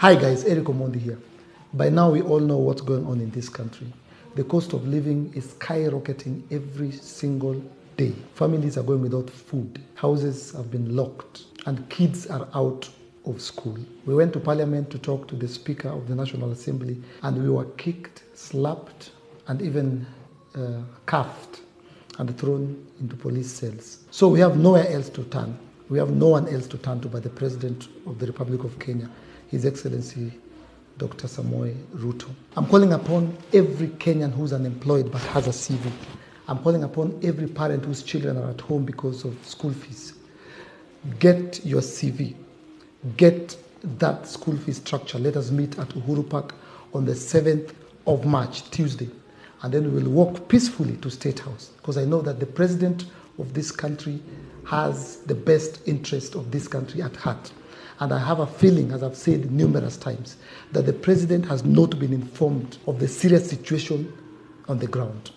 Hi guys, Eric Omondi here. By now we all know what's going on in this country. The cost of living is skyrocketing every single day. Families are going without food. Houses have been locked and kids are out of school. We went to parliament to talk to the Speaker of the National Assembly and we were kicked, slapped and even uh, cuffed and thrown into police cells. So we have nowhere else to turn. We have no one else to turn to but the President of the Republic of Kenya, His Excellency Dr. Samoei Ruto. I'm calling upon every Kenyan who's unemployed but has a CV. I'm calling upon every parent whose children are at home because of school fees. Get your CV. Get that school fee structure. Let us meet at Uhuru Park on the 7th of March, Tuesday. And then we will walk peacefully to State House because I know that the president of this country has the best interest of this country at heart. And I have a feeling, as I've said numerous times, that the president has not been informed of the serious situation on the ground.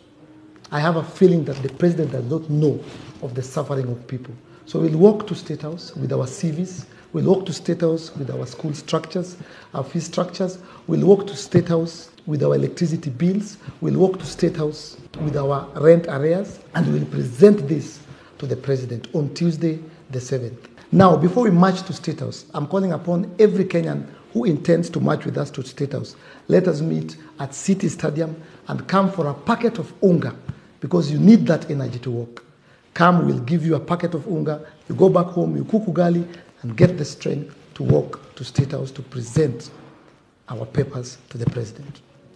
I have a feeling that the president does not know of the suffering of people. So we'll walk to State House with our CVs. We'll walk to State House with our school structures, our fee structures. We'll walk to State House with our electricity bills. We'll walk to State House with our rent arrears. And we'll present this to the president on Tuesday, the 7th. Now, before we march to State House, I'm calling upon every Kenyan who intends to march with us to State House. Let us meet at City Stadium and come for a packet of unga because you need that energy to walk. Come, we'll give you a packet of unga. You go back home, you cook ugali, and get the strength to walk to State House to present our papers to the president.